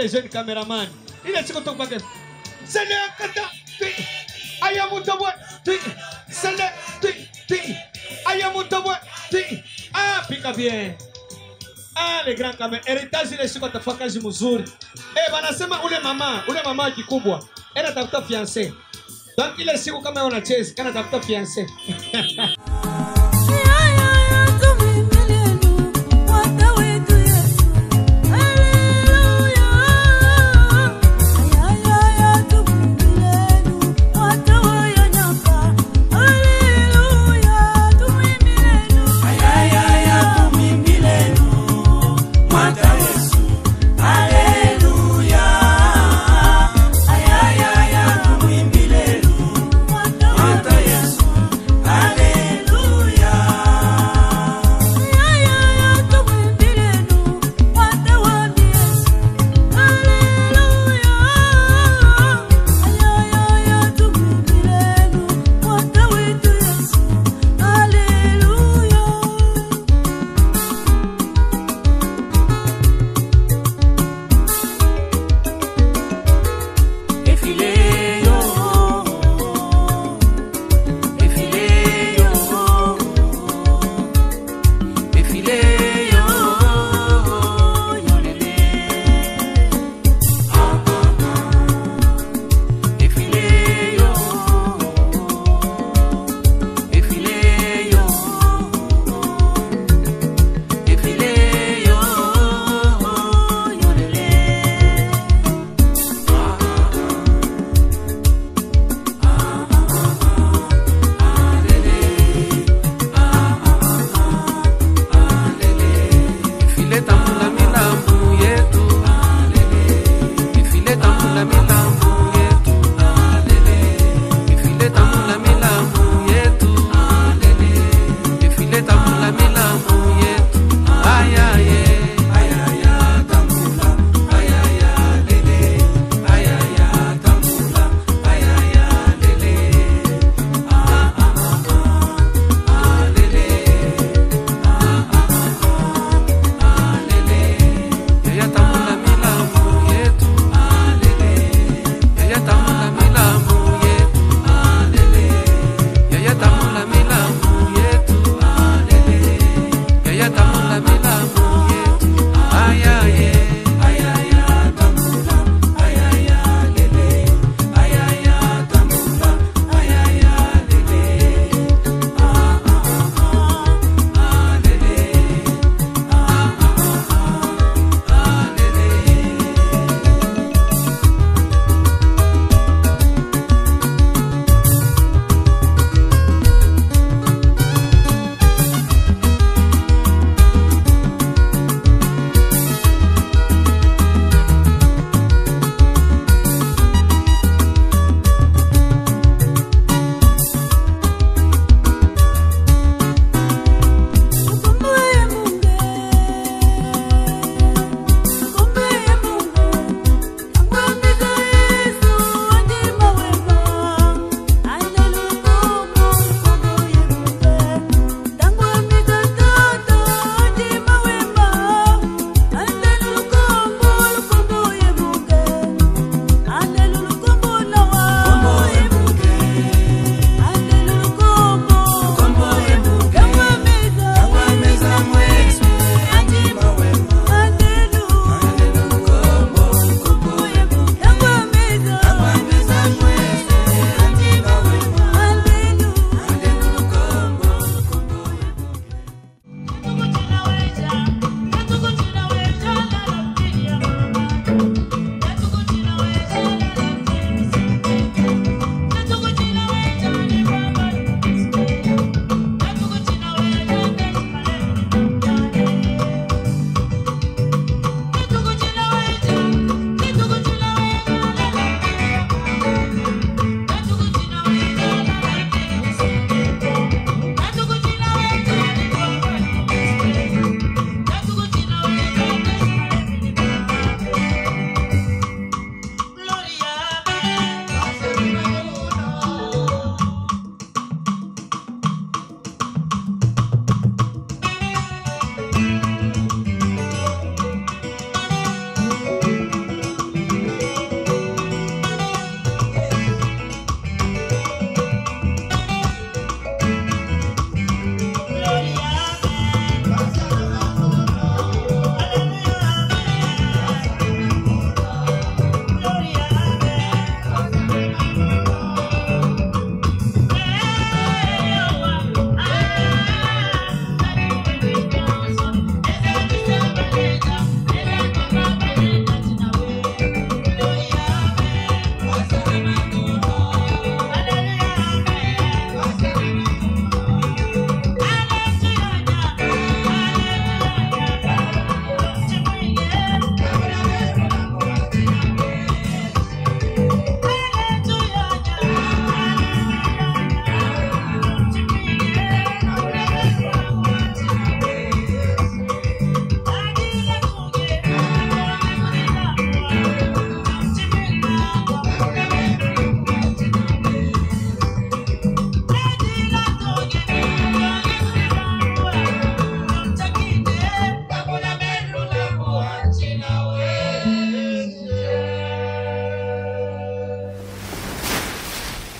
Les jeunes caméramans. Il est sur ton paquet. C'est le kata. Ayamutabwa. C'est le. Ayamutabwa. Ah, pica bien. Ah, les grands caméras. Héritage ile siku atafanya kazi mzuri. Eh, wanasema ule mama, ule mama kikubwa. Era tafuta fiancé. Donc ile siku kama unacheza, kana tafuta fiancé.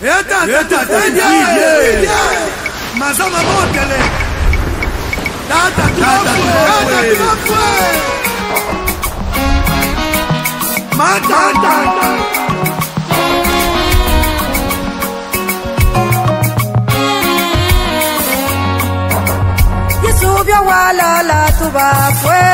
¡Está bien! ¡Más o menos que le... ¡Tata, tata, tata! ¡Tata, tata, tata! ¡Mata, tata! ¡Yes, subió a la la, tu vas a fuego!